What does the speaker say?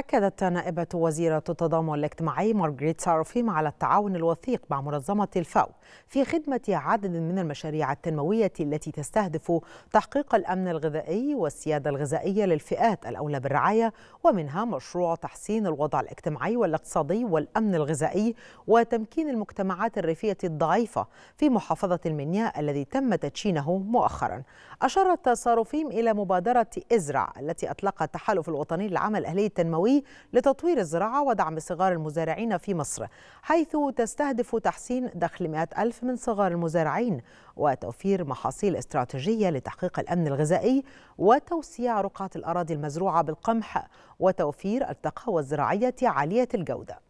أكدت نائبة وزيرة التضامن الاجتماعي مارغريت ساروفيم على التعاون الوثيق مع منظمة الفاو في خدمة عدد من المشاريع التنموية التي تستهدف تحقيق الأمن الغذائي والسيادة الغذائية للفئات الأولى بالرعاية ومنها مشروع تحسين الوضع الاجتماعي والاقتصادي والأمن الغذائي وتمكين المجتمعات الريفية الضعيفة في محافظة المنيا الذي تم تدشينه مؤخرا. أشارت ساروفيم إلى مبادرة إزرع التي أطلق التحالف الوطني للعمل الأهلي التنموي التنموي لتطوير الزراعة ودعم صغار المزارعين في مصر حيث تستهدف تحسين دخل 100 ألف من صغار المزارعين وتوفير محاصيل استراتيجية لتحقيق الأمن الغذائي وتوسيع رقعة الأراضي المزروعة بالقمح وتوفير التقوى الزراعية عالية الجودة.